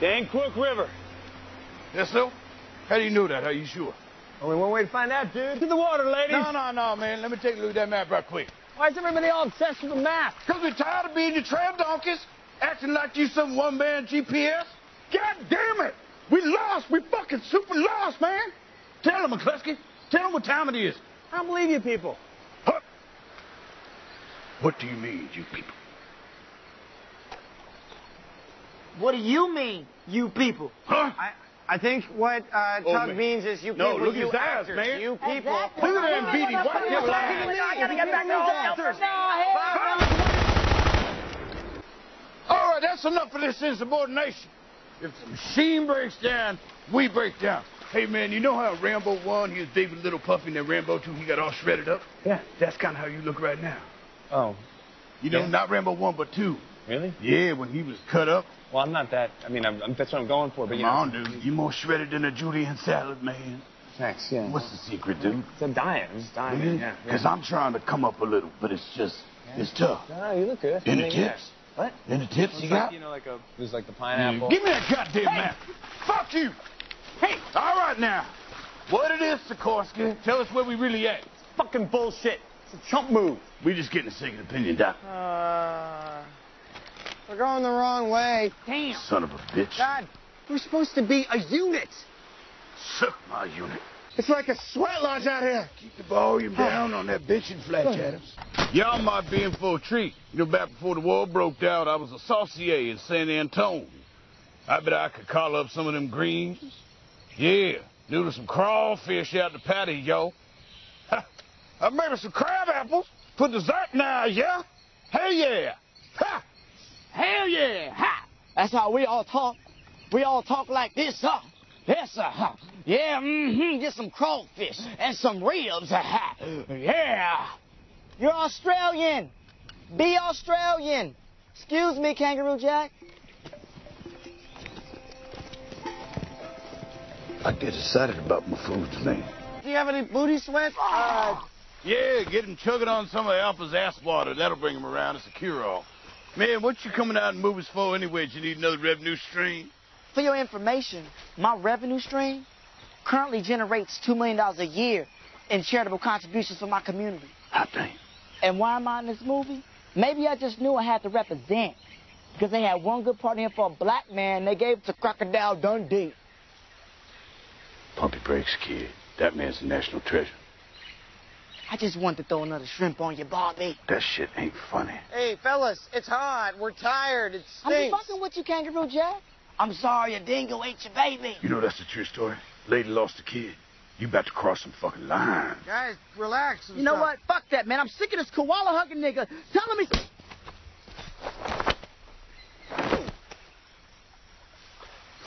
Dang Crook River. Yes, sir? How do you know that? Are you sure? Only one way to find out, dude. To the water, ladies. No, no, no, man. Let me take a look at that map right quick. Why is everybody all obsessed with the map? Because we're tired of being the trail donkeys, acting like you some one-man GPS. God damn it! We lost. We fucking super lost, man. Tell them, Sandusky. Tell them what time it is. I don't believe you people. Huh? What do you mean, you people? What do you mean, you people? Huh? I, I think what uh, Oh, Tugg man. means is you people, No, people, look at you his eyes, actors, man. you people. Exactly. Look at them, Beatty. Why you lying? I gotta get back to the All right, that's enough of this insubordination. If the machine breaks down, we break down. Hey, man, you know how Rambo 1, he was big with little Puffy, and then Rambo 2, he got all shredded up? Yeah. That's kind of how you look right now. Oh, You know, Yeah. not Rambo 1, but 2. Really? Yeah, when he was cut up. Well, I'm not that. I mean, I'm, I'm, that's what I'm going for. But Come you know, on, dude. You more shredded than a julienne salad, man. Thanks. Yeah. What's the secret, dude? It's a diet. I'm just dying. Really? Yeah. Because I'm trying to come up a little, but it's just, it's tough. No, you look good. In I the mean, yeah. tips? What? In the tips you got? you know, like a there's like the pineapple. Give me that goddamn map. Fuck you. Hey, all right now. What it is, Sandusky? Tell us where we really at. fucking bullshit. It's a chump move. We just getting a second opinion, Doc. Uh, we're going the wrong way. Damn. Son of a bitch. God, we're supposed to be a unit. Suck my unit. It's like a sweat lodge out here. Keep the volume down on that bitch and Flatch Adams. Y'all might be in for a treat. You know, back before the war broke out, I was a saucier in San Antone. I bet I could call up some of them greens. Yeah, noodle some crawfish out the patty, yo. Ha, I made us some crab apples for dessert now, yeah? Hey, yeah! Ha! Hell yeah. Ha. That's how we all talk. We all talk like this, huh? Yes, sir. Huh? Yeah, mm-hmm. Get some crawfish and some ribs. Ha. Yeah. You're Australian. Be Australian. Excuse me, Kangaroo Jack. I get excited about my food, man. Do you have any booty sweats? Uh, Yeah, get him chugging on some of Alpa's ass water. That'll bring him around. It's a cure-all. Man, what you coming out in movies for anyway? You need another revenue stream? for your information, my revenue stream currently generates $2 million a year in charitable contributions for my community. I think. And why am I in this movie? Maybe I just knew I had to represent. Because they had one good part in for a black man, they gave it to Crocodile Dundee. Pump your brakes, kid. That man's a national treasure. I just wanted to throw another shrimp on you, Bobby. That shit ain't funny. Hey, fellas, it's hot. We're tired. It stinks. I'm fucking with you, Kangaroo Jack. I'm sorry a dingo ate your baby. You know that's the true story? Lady lost a kid. You about to cross some fucking lines. Guys, relax. You know stuff. what? Fuck that, man. I'm sick of this koala hugging nigga telling me.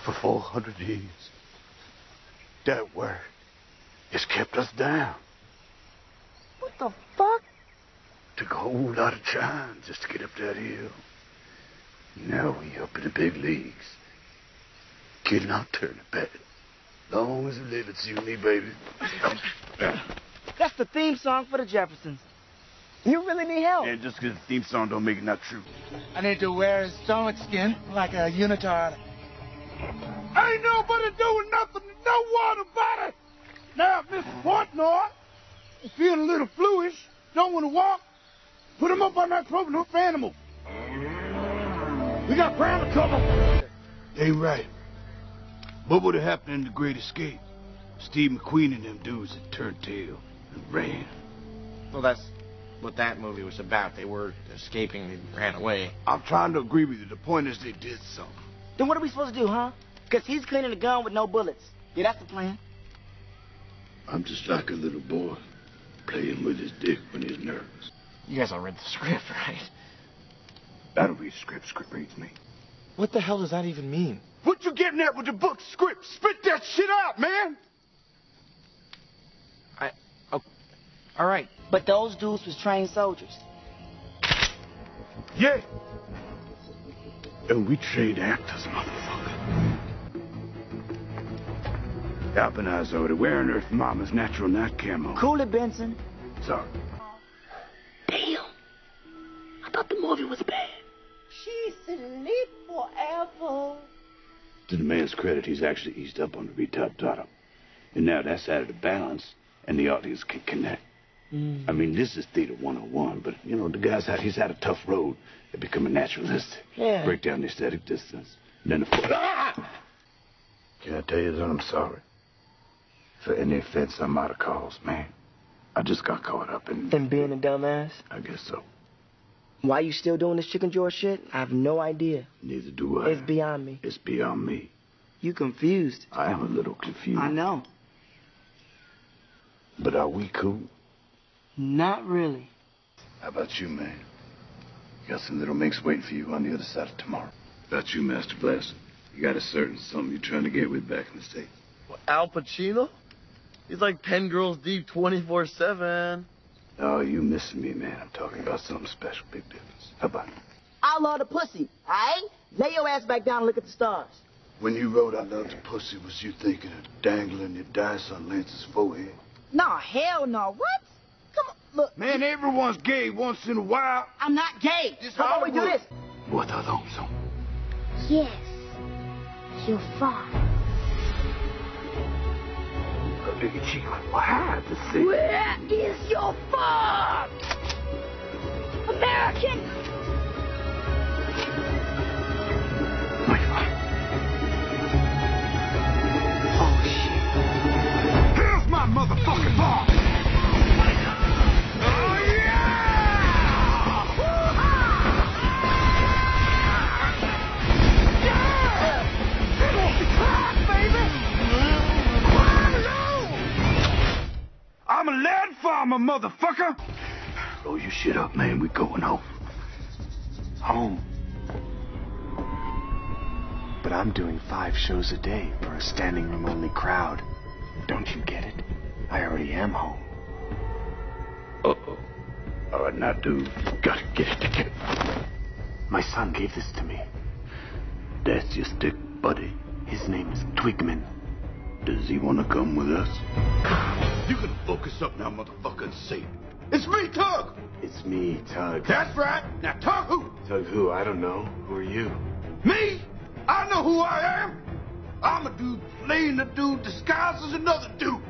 For 400 years, that word has kept us down. What the fuck? Took a whole lot of time just to get up that hill. Now we up in the big leagues. Kid, I'll turn it back. Long as we live, it's you and me, baby. That's the theme song for the Jeffersons. You really need help. And just because the theme song don't make it not true. I need to wear his stomach skin like a unitard. Ain't nobody doing nothing to no one about it. Now, if Mr. Portnoy is feeling a little fluish, don't want to walk, put him up on that cloven hoof animal. We got ground to cover. Ain't right. What would have happened in the Great Escape? Steve McQueen and them dudes had turned tail and ran. Well, that's what that movie was about. They were escaping. They ran away. I'm trying to agree with you. The point is they did something. Then what are we supposed to do, huh? Because he's cleaning the gun with no bullets. Yeah, that's the plan. I'm just like a little boy playing with his dick when he's nervous. You guys all read the script, right? I don't read script. Script reads me. What the hell does that even mean? What you getting at with the book script? Spit that shit out, man. I. Oh, all right. But those dudes was trained soldiers. Yeah. And we trained actors, motherfucker. Alpinize over. Where on earth Mama's natural night camo? Cool it, Benson. Sorry. Damn. I thought the movie was bad. She sleep forever. To the man's credit, he's actually eased up on the retard data. And now that's out of the balance, and the audience can connect. Mm. I mean, this is Theater 101, but, you know, the guy's had, he's had a tough road. They become a naturalist. Yeah. Break down the aesthetic distance. Then the... Ah! Can I tell you that I'm sorry? For any offense I might have caused, man. I just got caught up in... And being a dumbass? I guess so. Why you still doing this chicken George shit? I have no idea. Neither do I. It's beyond me. It's beyond me. You confused. I am a little confused. I know. But are we cool? Not really. How about you, man? You got some little minks waiting for you on the other side of tomorrow. About you, Master Blaster. You got a certain something you're trying to get with back in the States. Alpa Chino? He's like 10 girls deep 24 7. Oh, you missing me, man. I'm talking about something special. Big difference. How about it? I love the pussy, alright? Lay your ass back down and look at the stars. When you wrote I Love the Pussy, was you thinking of dangling your dice on Lance's forehead? No, hell no. What? Come on, look. Man, everyone's gay once in a while. I'm not gay. This How about we do this? What are those? Yes, you're fine. I had to see. Where is your farm? American! Motherfucker. Roll your shit up, man. We're going home. home. But I'm doing five shows a day for a standing room only crowd. Don't you get it? I already am home. Uh-oh. All right, now, dude, you gotta get it together. My son gave this to me. That's your stick, buddy. His name is Twigman. Does he want to come with us? You can focus up now, motherfucker, and say it. It's me, Tugg! It's me, Tugg. That's right. Now, Tugg who? Tugg who? I don't know. Who are you? Me? I know who I am. I'm a dude playing a dude disguised as another dude.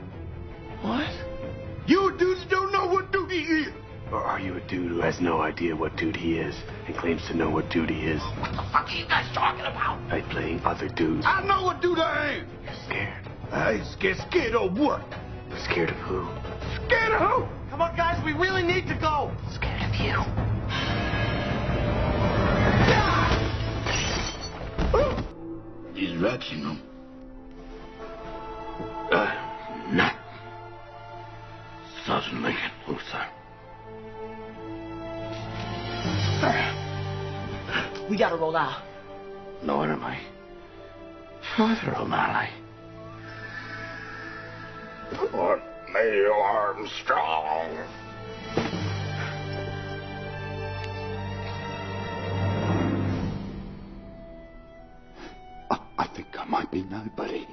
What? You a dude dudes don't know what dude he is. Or are you a dude who has no idea what dude he is and claims to know what dude he is What the fuck are you guys talking about? by playing other dudes? I know what dude I am. You're scared. I ain't scared. Scared of what? Scared of who? Scared of who? Come on, guys, we really need to go. Scared of you. These rats, you know. Uh, not. Sergeant Lincoln, Luther. We gotta roll out. Lord am I. Father O'Malley. Put me Armstrong. I, I think I might be nobody.